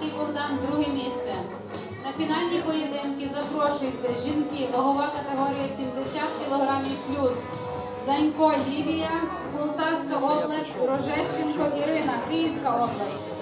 Олег, Богдан, друге місце. На фінальні поєдинки запрошуються жінки, вагова категорія 70 кг плюс. Занько Лілія, Полтавська область, Рожещенко Ірина, Київська область.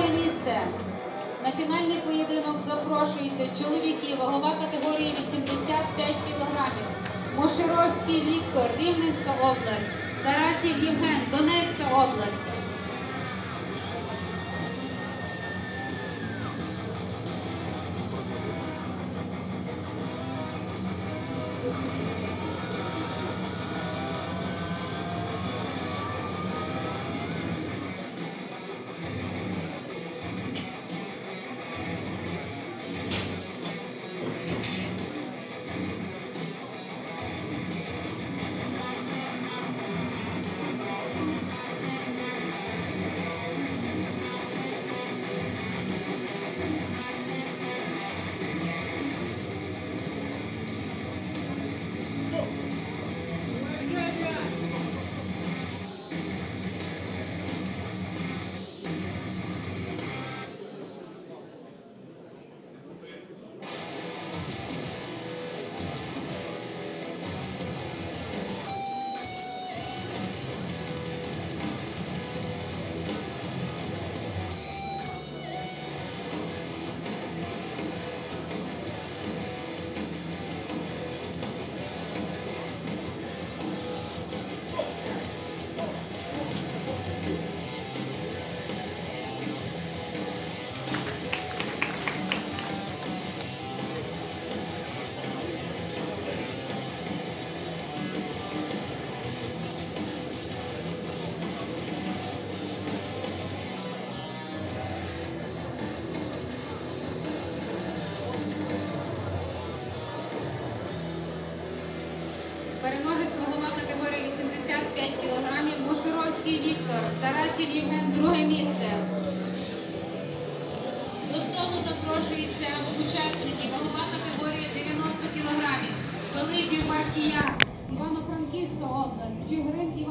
Друге місце. На фінальний поєдинок запрошується чоловіки, вагова категорії 85 кг. Мошеровський Віктор, Рівненська область, Тарасів Євген, Донецька область. Переможець вагова категорія 85 кг. Мошуровський Віктор, Тарасів Євген, друге місце. До столу запрошуються учасники вагова категорія 90 кг. Пилипів Маркія, Івано-Франківська область, Чигрин Іван.